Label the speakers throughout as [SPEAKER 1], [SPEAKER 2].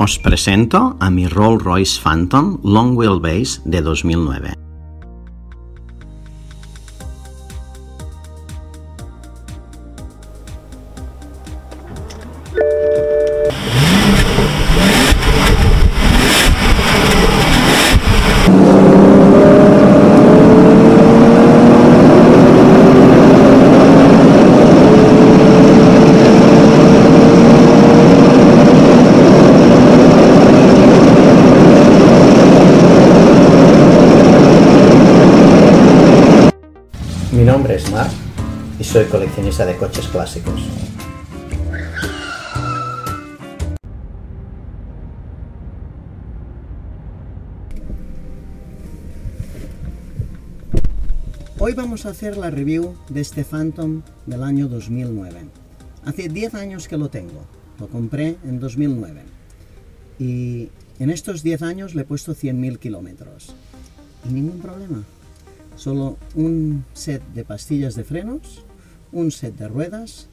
[SPEAKER 1] Os presento a mi Rolls Royce Phantom Long Wheelbase de 2009.
[SPEAKER 2] Mi nombre es Mark y soy coleccionista de coches clásicos. Hoy vamos a hacer la review de este Phantom del año 2009. Hace 10 años que lo tengo, lo compré en 2009 y en estos 10 años le he puesto 100.000 kilómetros y ningún problema. Solo un set de pastillas de frenos, un set de ruedas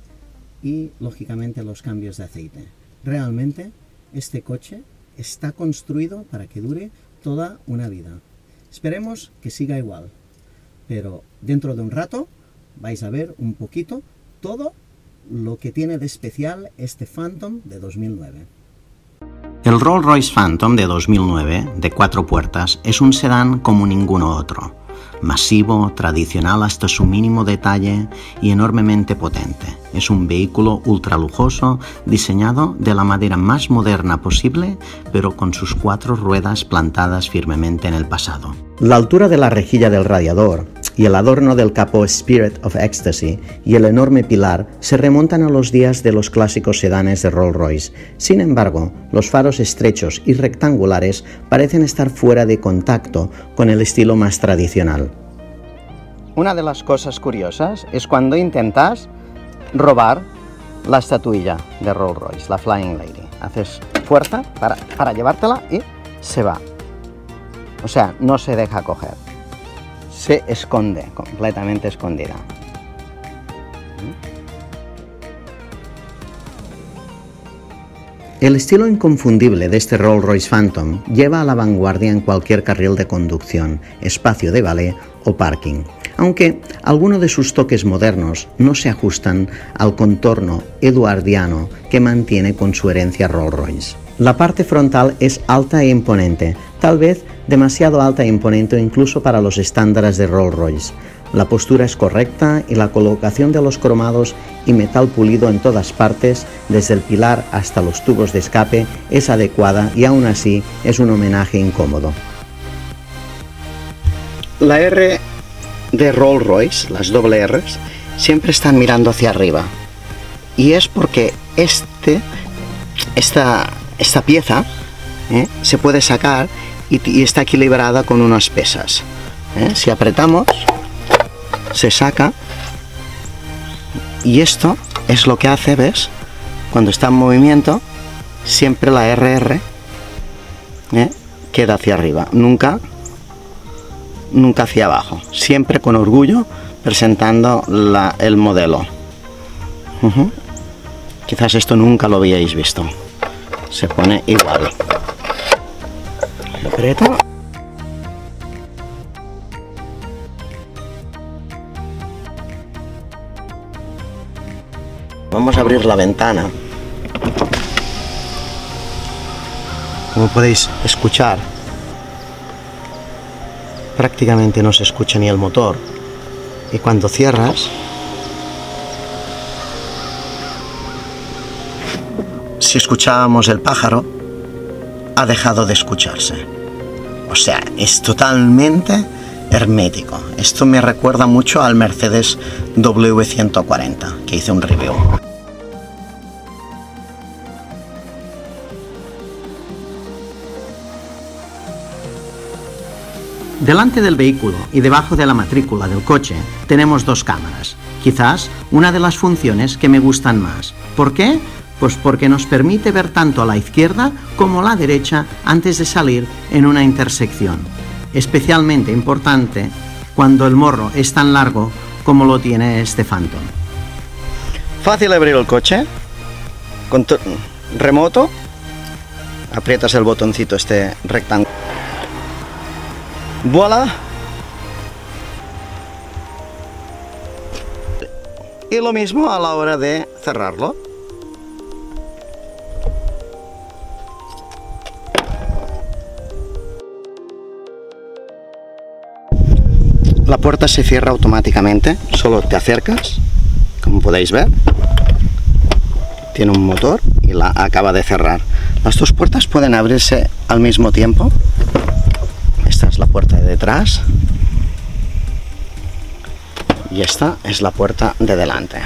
[SPEAKER 2] y lógicamente los cambios de aceite. Realmente este coche está construido para que dure toda una vida. Esperemos que siga igual, pero dentro de un rato vais a ver un poquito todo lo que tiene de especial este Phantom de 2009.
[SPEAKER 1] El Rolls Royce Phantom de 2009, de cuatro puertas, es un sedán como ninguno otro masivo, tradicional hasta su mínimo detalle y enormemente potente. Es un vehículo ultra lujoso diseñado de la manera más moderna posible, pero con sus cuatro ruedas plantadas firmemente en el pasado.
[SPEAKER 2] La altura de la rejilla del radiador y el adorno del capó Spirit of Ecstasy y el enorme pilar se remontan a los días de los clásicos sedanes de Rolls-Royce. Sin embargo, los faros estrechos y rectangulares parecen estar fuera de contacto con el estilo más tradicional. Una de las cosas curiosas es cuando intentas robar la estatuilla de Rolls-Royce, la Flying Lady. Haces fuerza para, para llevártela y se va. O sea, no se deja coger. Se esconde, completamente escondida. El estilo inconfundible de este Rolls-Royce Phantom lleva a la vanguardia en cualquier carril de conducción, espacio de ballet o parking, aunque algunos de sus toques modernos no se ajustan al contorno eduardiano que mantiene con su herencia Rolls-Royce. La parte frontal es alta e imponente, tal vez demasiado alta e imponente incluso para los estándares de Rolls-Royce. La postura es correcta y la colocación de los cromados y metal pulido en todas partes, desde el pilar hasta los tubos de escape, es adecuada y aún así es un homenaje incómodo. La R de Rolls Royce, las doble Rs, siempre están mirando hacia arriba. Y es porque este, esta, esta pieza ¿eh? se puede sacar y, está equilibrada con unas pesas. ¿eh? Si apretamos, se saca. Y esto es lo que hace, ¿ves? Cuando está en movimiento, siempre la RR ¿eh? queda hacia arriba. Nunca nunca hacia abajo, siempre con orgullo presentando el modelo. Quizás esto nunca lo habíais visto. Se pone igual. Lo aprieto. Vamos a abrir la ventana. Como podéis escuchar, prácticamente no se escucha ni el motor. Y cuando cierras, si escuchábamos el pájaro, ha dejado de escucharse. O sea, es totalmente hermético. Esto me recuerda mucho al Mercedes W140, que hice un review.
[SPEAKER 1] Delante del vehículo y debajo de la matrícula del coche tenemos dos cámaras, quizás una de las funciones que me gustan más. ¿Por qué? Pues porque nos permite ver tanto a la izquierda como a la derecha antes de salir en una intersección. Especialmente importante cuando el morro es tan largo como lo tiene este Phantom.
[SPEAKER 2] Fácil abrir el coche, con remoto,
[SPEAKER 1] aprietas el botoncito este rectángulo. ¡Voilà! Y lo mismo a la hora de cerrarlo. Puerta se cierra automáticamente, solo te acercas, como podéis ver. Tiene un motor y la acaba de cerrar. Las dos puertas pueden abrirse al mismo tiempo. Esta es la puerta de detrás. Y esta es la puerta de delante.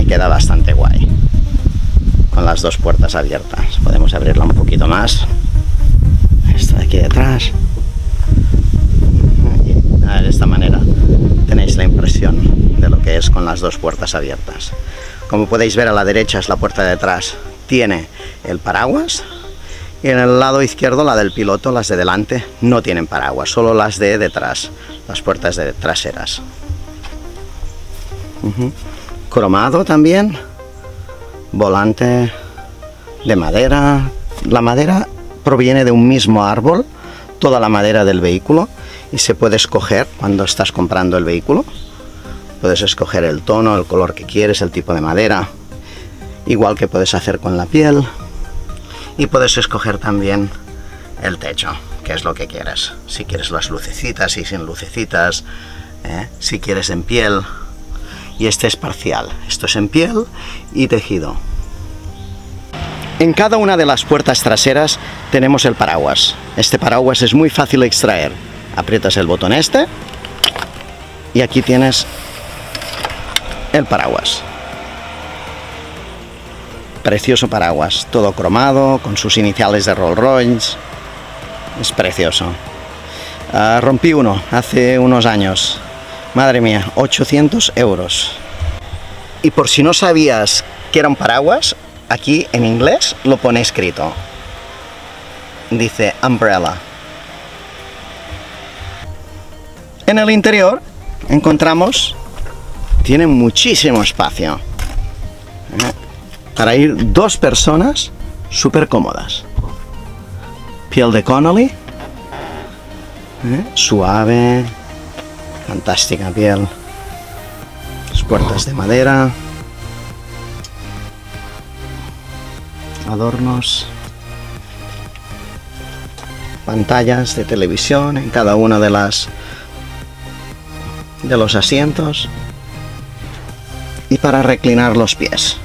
[SPEAKER 1] Y queda bastante guay. Con las dos puertas abiertas. Podemos abrirla un poquito más. Esta de aquí detrás de esta manera tenéis la impresión de lo que es con las dos puertas abiertas. Como podéis ver a la derecha es la puerta de detrás, tiene el paraguas y en el lado izquierdo la del piloto, las de delante, no tienen paraguas, solo las de detrás, las puertas de traseras. Cromado también, volante de madera, la madera proviene de un mismo árbol, toda la madera del vehículo, y se puede escoger cuando estás comprando el vehículo. Puedes escoger el tono, el color que quieres, el tipo de madera, igual que puedes hacer con la piel. Y puedes escoger también el techo, que es lo que quieres. Si quieres las lucecitas y sin lucecitas, ¿eh? si quieres en piel. Y este es parcial, esto es en piel y tejido. En cada una de las puertas traseras tenemos el paraguas. Este paraguas es muy fácil de extraer aprietas el botón este y aquí tienes el paraguas. Precioso paraguas, todo cromado, con sus iniciales de Rolls Royce. Es precioso. Ah, rompí uno hace unos años. Madre mía, 800 euros. Y por si no sabías que era un paraguas, aquí en inglés lo pone escrito. Dice umbrella. En el interior encontramos, tiene muchísimo espacio ¿eh? para ir dos personas súper cómodas. Piel de Connolly, ¿eh? suave, fantástica piel. Las puertas de madera, adornos, pantallas de televisión en cada una de las de los asientos y para reclinar los pies.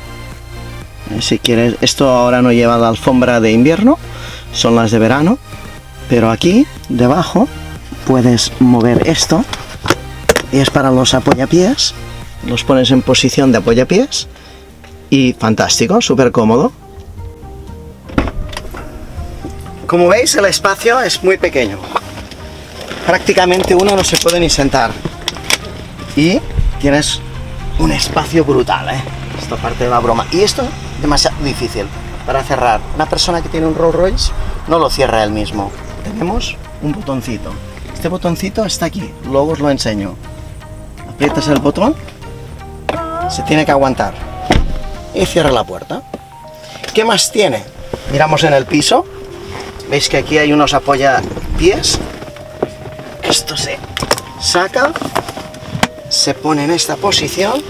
[SPEAKER 1] Eh, si quieres, esto ahora no lleva la alfombra de invierno, son las de verano, pero aquí debajo puedes mover esto y es para los apoyapiés. Los pones en posición de apoyapiés y fantástico, súper cómodo. Como veis, el espacio es muy pequeño. Prácticamente uno no se puede ni sentar y tienes un espacio brutal, ¿eh? Esta parte de la broma. Y esto es demasiado difícil para cerrar. Una persona que tiene un Rolls Royce no lo cierra él mismo. Tenemos un botoncito. Este botoncito está aquí, luego os lo enseño. Aprietas el botón, se tiene que aguantar y cierra la puerta. ¿Qué más tiene? Miramos en el piso, veis que aquí hay unos apoyapiés. Esto se saca se pone en esta posición.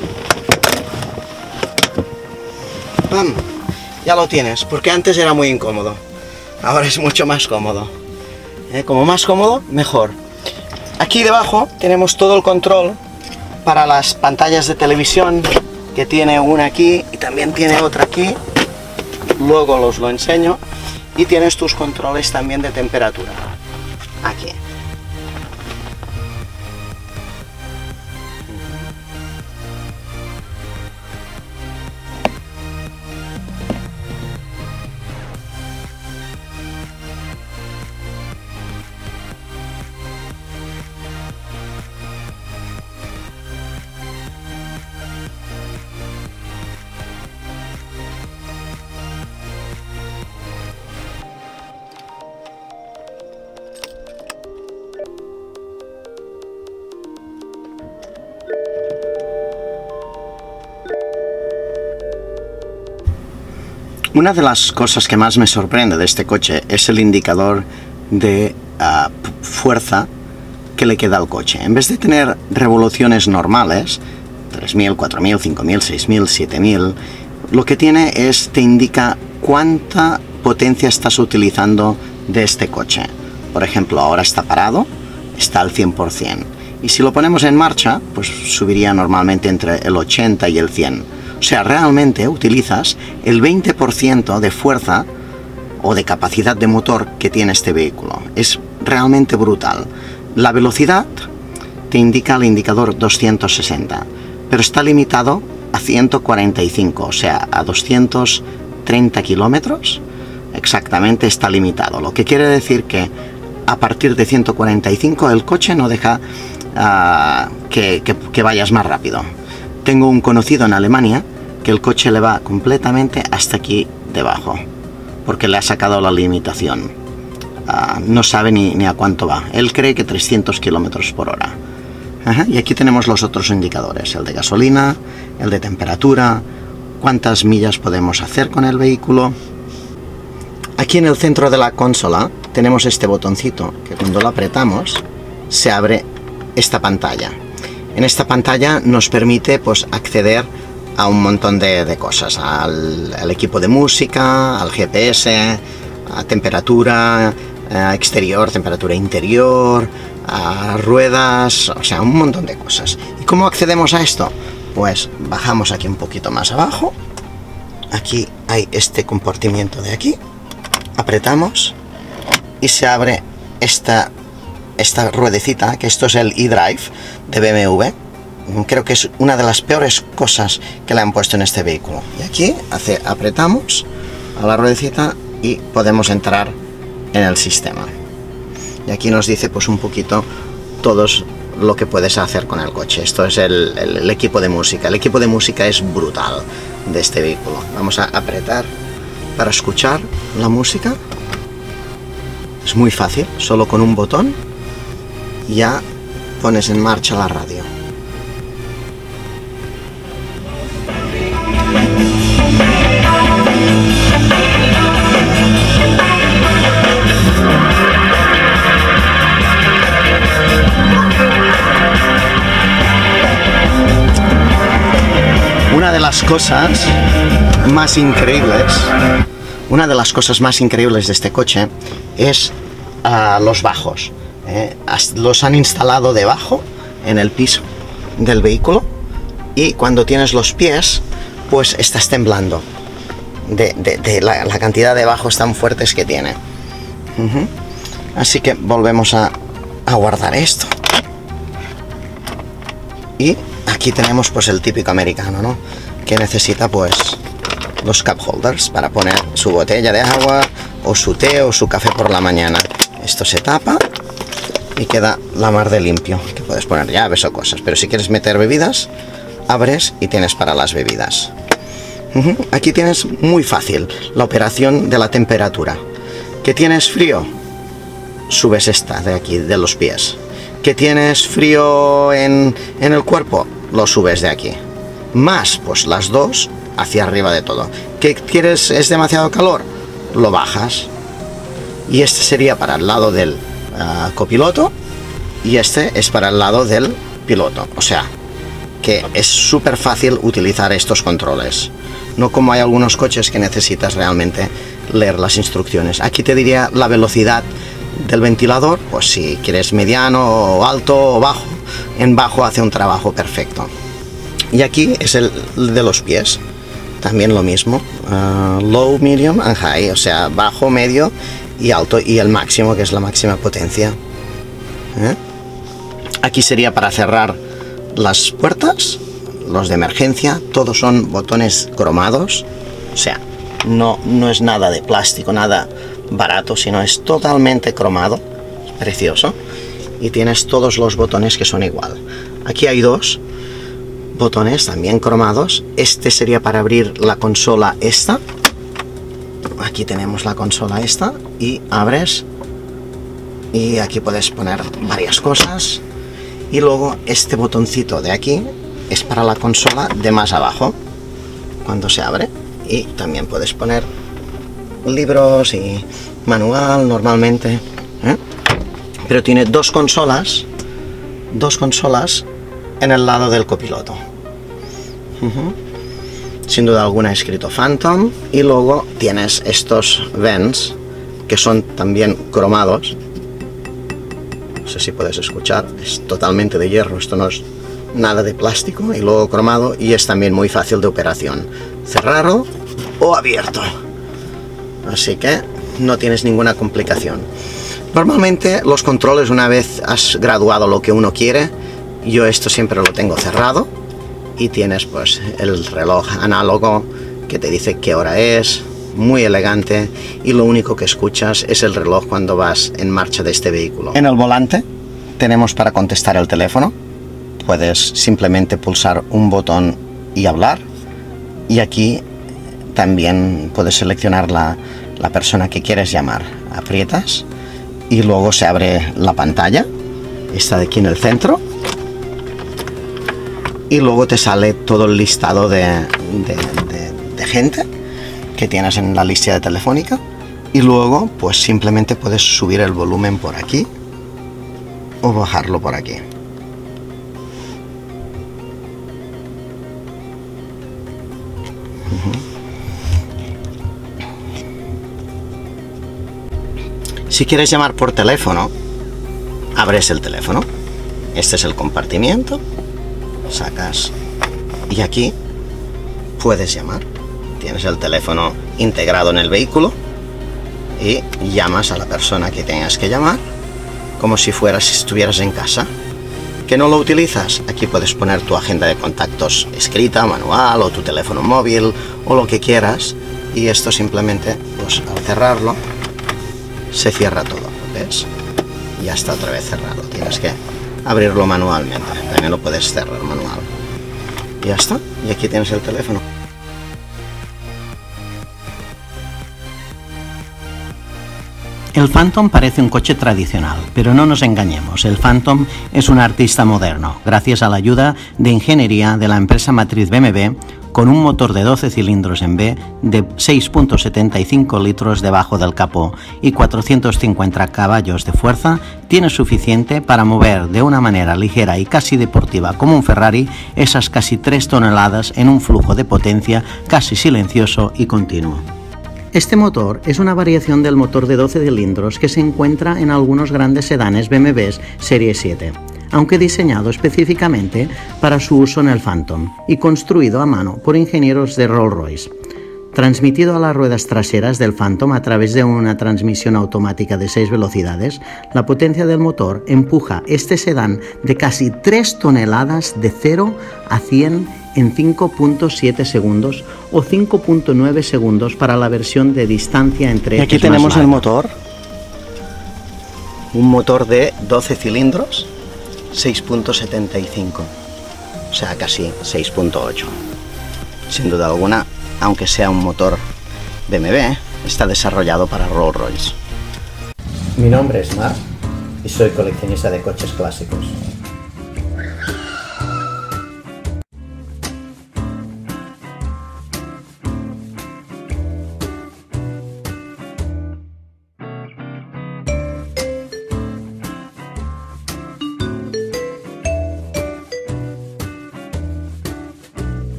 [SPEAKER 1] ¡Pam! Ya lo tienes, porque antes era muy incómodo. Ahora es mucho más cómodo. ¿Eh? Como más cómodo, mejor. Aquí debajo tenemos todo el control para las pantallas de televisión, que tiene una aquí y también tiene otra aquí. Luego los lo enseño. Y tienes tus controles también de temperatura. Aquí. Una de las cosas que más me sorprende de este coche es el indicador de ah, fuerza que le queda al coche. En vez de tener revoluciones normales, 3.000, 4.000, 5.000, 6.000, 7.000, lo que tiene es, te indica cuánta potencia estás utilizando de este coche. Por ejemplo, ahora está parado, está al 100%. Y si lo ponemos en marcha, pues subiría normalmente entre el 80 y el 100. O sea, realmente utilizas el 20% de fuerza o de capacidad de motor que tiene este vehículo. Es realmente brutal. La velocidad te indica el indicador 260, pero está limitado a 145, o sea, a 230 kilómetros exactamente está limitado. Lo que quiere decir que a partir de 145 el coche no deja ah, que, que vayas más rápido. Tengo un conocido en Alemania que el coche le va completamente hasta aquí debajo, porque le ha sacado la limitación. Ah, no sabe ni, ni, a cuánto va. Él cree que 300 kilómetros por hora. Y aquí tenemos los otros indicadores: el de gasolina, el de temperatura, cuántas millas podemos hacer con el vehículo. Aquí en el centro de la consola tenemos este botoncito que cuando lo apretamos se abre esta pantalla. En esta pantalla nos permite pues, acceder a un montón de, cosas, al, equipo de música, al GPS, a temperatura eh, exterior, temperatura interior, a ruedas, o sea, un montón de cosas. ¿Y cómo accedemos a esto? Pues bajamos aquí un poquito más abajo, aquí hay este compartimiento de aquí, apretamos y se abre esta, esta ruedecita, que esto es el eDrive de BMW. Creo que es una de las peores cosas que le han puesto en este vehículo. Y aquí hace, apretamos a la ruedecita y podemos entrar en el sistema. Y aquí nos dice pues un poquito todos lo que puedes hacer con el coche. Esto es el, el, equipo de música. El equipo de música es brutal de este vehículo. Vamos a apretar para escuchar la música. Es muy fácil, solo con un botón ya pones en marcha la radio. Una de las cosas más increíbles una de las cosas más increíbles de este coche es uh, los bajos. ¿Eh? Los han instalado debajo, en el piso del vehículo, y cuando tienes los pies, pues estás temblando de, la, cantidad de bajos tan fuertes que tiene. Así que volvemos a, a guardar esto. Y aquí tenemos pues el típico americano, ¿no? Que necesita pues los cup holders para poner su botella de agua o su té o su café por la mañana. Esto se tapa y queda la mar de limpio, que puedes poner llaves o cosas, pero si quieres meter bebidas, abres y tienes para las bebidas. Aquí tienes muy fácil la operación de la temperatura. ¿Que tienes frío? Subes esta de aquí, de los pies. ¿Que tienes frío en, en el cuerpo? Lo subes de aquí. Más, pues las dos hacia arriba de todo. ¿Qué quieres? ¿Es demasiado calor? Lo bajas. Y este sería para el lado del copiloto y este es para el lado del piloto. O sea, que es súper fácil utilizar estos controles. No como hay algunos coches que necesitas realmente leer las instrucciones. Aquí te diría la velocidad del ventilador, pues si quieres mediano alto o bajo, en bajo hace un trabajo perfecto. Y aquí es el de los pies también lo mismo. Uh, low, medium and high, o sea, bajo, medio y alto y el máximo, que es la máxima potencia. ¿Eh? Aquí sería para cerrar las puertas, los de emergencia, todos son botones cromados, o sea, no, no es nada de plástico, nada barato, sino es totalmente cromado, precioso, y tienes todos los botones que son igual. Aquí hay dos, botones también cromados. Este sería para abrir la consola esta. Aquí tenemos la consola esta y abres y aquí puedes poner varias cosas. Y luego este botoncito de aquí es para la consola de más abajo cuando se abre y también puedes poner libros y manual normalmente. ¿eh? Pero tiene dos consolas, dos consolas en el lado del copiloto. Sin duda alguna escrito Phantom y luego tienes estos vents que son también cromados. No sé si puedes escuchar, es totalmente de hierro, esto no es nada de plástico y luego cromado y es también muy fácil de operación. Cerrarlo o abierto. Así que no tienes ninguna complicación. Normalmente los controles una vez has graduado lo que uno quiere, yo esto siempre lo tengo cerrado y tienes pues el reloj análogo que te dice qué hora es, muy elegante y lo único que escuchas es el reloj cuando vas en marcha de este vehículo. En el volante tenemos para contestar el teléfono, puedes simplemente pulsar un botón y hablar. Y aquí también puedes seleccionar la, la persona que quieres llamar, aprietas y luego se abre la pantalla, está aquí en el centro y luego te sale todo el listado de, gente que tienes en la lista de telefónica y luego pues simplemente puedes subir el volumen por aquí o bajarlo por aquí. Si quieres llamar por teléfono, abres el teléfono. Este es el compartimiento. Sacas y aquí puedes llamar. Tienes el teléfono integrado en el vehículo y llamas a la persona que tengas que llamar como si fueras si estuvieras en casa. ¿Que no lo utilizas? Aquí puedes poner tu agenda de contactos escrita, manual o tu teléfono móvil o lo que quieras y esto simplemente pues al cerrarlo se cierra todo, ¿ves? Ya está otra vez cerrado. Tienes que abrirlo manualmente. También lo puedes cerrar manual. Y ya está. Y aquí tienes el teléfono. El Phantom parece un coche tradicional, pero no nos engañemos, el Phantom es un artista moderno, gracias a la ayuda de ingeniería de la empresa matriz BMW, con un motor de 12 cilindros en B de 6.75 litros debajo del capó y 450 caballos de fuerza, tiene suficiente para mover de una manera ligera y casi deportiva como un Ferrari esas casi 3 toneladas en un flujo de potencia casi silencioso y continuo. Este motor es una variación del motor de 12 cilindros que se encuentra en algunos grandes sedanes BMWs Serie 7, aunque diseñado específicamente para su uso en el Phantom y construido a mano por ingenieros de Rolls-Royce. Transmitido a las ruedas traseras del Phantom a través de una transmisión automática de 6 velocidades, la potencia del motor empuja este sedán de casi 3 toneladas de 0 a 100 en 5.7 segundos o 5.9 segundos para la versión de distancia entre
[SPEAKER 3] Y aquí tenemos el motor.
[SPEAKER 1] Un motor de 12 cilindros, 6.75, o sea, casi 6.8. Sin duda alguna, aunque sea un motor BMW, está desarrollado para Rolls-Royce. Mi nombre es Mark y soy coleccionista de coches clásicos.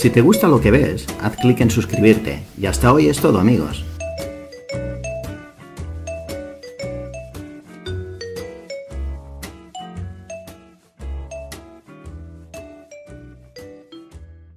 [SPEAKER 1] Si te gusta lo que ves, haz clic en suscribirte. Y hasta hoy es todo amigos.